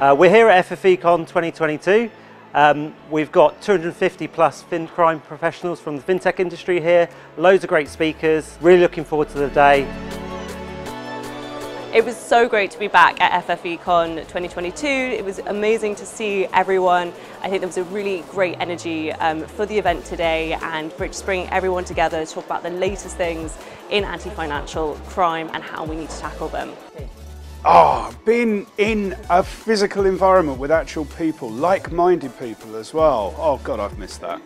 Uh, we're here at FFEcon 2022. Um, we've got 250 plus FinCrime professionals from the fintech industry here, loads of great speakers, really looking forward to the day. It was so great to be back at FFEcon 2022. It was amazing to see everyone. I think there was a really great energy um, for the event today and for just bringing everyone together to talk about the latest things in anti-financial crime and how we need to tackle them. Ah, oh, being in a physical environment with actual people, like-minded people as well. Oh God, I've missed that.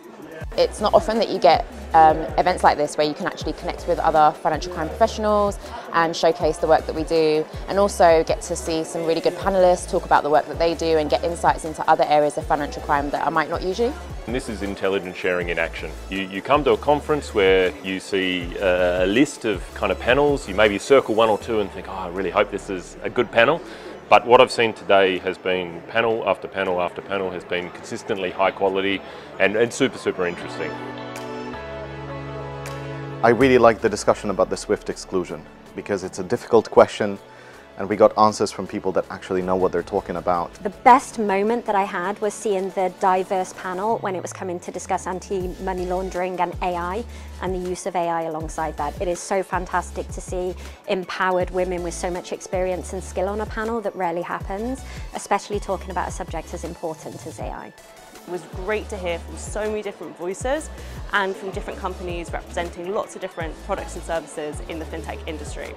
It's not often that you get um, events like this where you can actually connect with other financial crime professionals and showcase the work that we do and also get to see some really good panellists talk about the work that they do and get insights into other areas of financial crime that I might not usually. And this is intelligence sharing in action. You, you come to a conference where you see a list of kind of panels, you maybe circle one or two and think, oh, I really hope this is a good panel. But what I've seen today has been panel after panel after panel has been consistently high quality and, and super, super interesting. I really like the discussion about the SWIFT exclusion because it's a difficult question and we got answers from people that actually know what they're talking about. The best moment that I had was seeing the diverse panel when it was coming to discuss anti-money laundering and AI and the use of AI alongside that. It is so fantastic to see empowered women with so much experience and skill on a panel that rarely happens, especially talking about a subject as important as AI. It was great to hear from so many different voices and from different companies representing lots of different products and services in the fintech industry.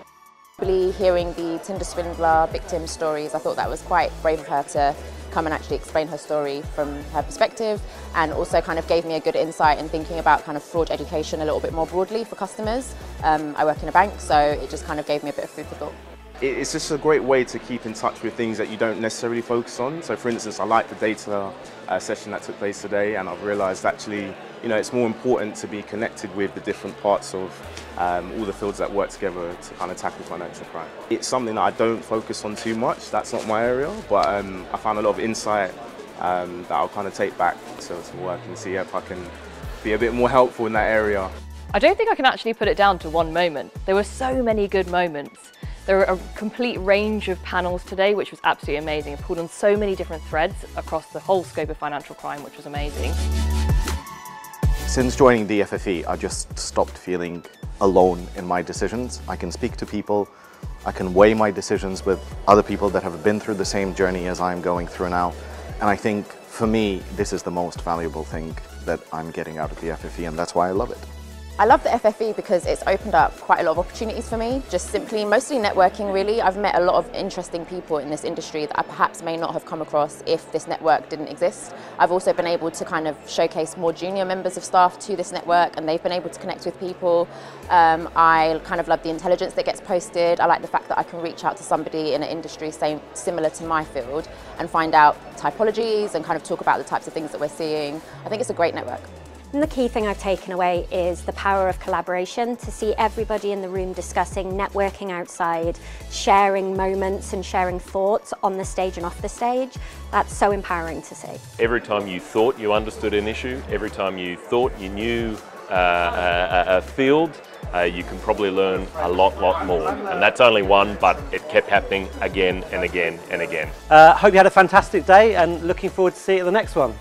Hearing the Tinder swindler victim stories, I thought that was quite brave of her to come and actually explain her story from her perspective and also kind of gave me a good insight in thinking about kind of fraud education a little bit more broadly for customers. Um, I work in a bank so it just kind of gave me a bit of food for thought. It's just a great way to keep in touch with things that you don't necessarily focus on. So for instance, I like the data uh, session that took place today and I've realised actually you know, it's more important to be connected with the different parts of um, all the fields that work together to kind of tackle financial crime. It's something that I don't focus on too much, that's not my area, but um, I found a lot of insight um, that I'll kind of take back to, to work and see if I can be a bit more helpful in that area. I don't think I can actually put it down to one moment. There were so many good moments. There were a complete range of panels today, which was absolutely amazing. It pulled on so many different threads across the whole scope of financial crime, which was amazing. Since joining the FFE, I just stopped feeling alone in my decisions. I can speak to people, I can weigh my decisions with other people that have been through the same journey as I'm going through now. And I think for me, this is the most valuable thing that I'm getting out of the FFE and that's why I love it. I love the FFE because it's opened up quite a lot of opportunities for me, just simply, mostly networking really. I've met a lot of interesting people in this industry that I perhaps may not have come across if this network didn't exist. I've also been able to kind of showcase more junior members of staff to this network and they've been able to connect with people. Um, I kind of love the intelligence that gets posted. I like the fact that I can reach out to somebody in an industry same, similar to my field and find out typologies and kind of talk about the types of things that we're seeing. I think it's a great network. And the key thing I've taken away is the power of collaboration, to see everybody in the room discussing, networking outside, sharing moments and sharing thoughts on the stage and off the stage. That's so empowering to see. Every time you thought you understood an issue, every time you thought you knew uh, a, a field, uh, you can probably learn a lot, lot more. And that's only one, but it kept happening again and again and again. Uh, hope you had a fantastic day and looking forward to see you at the next one.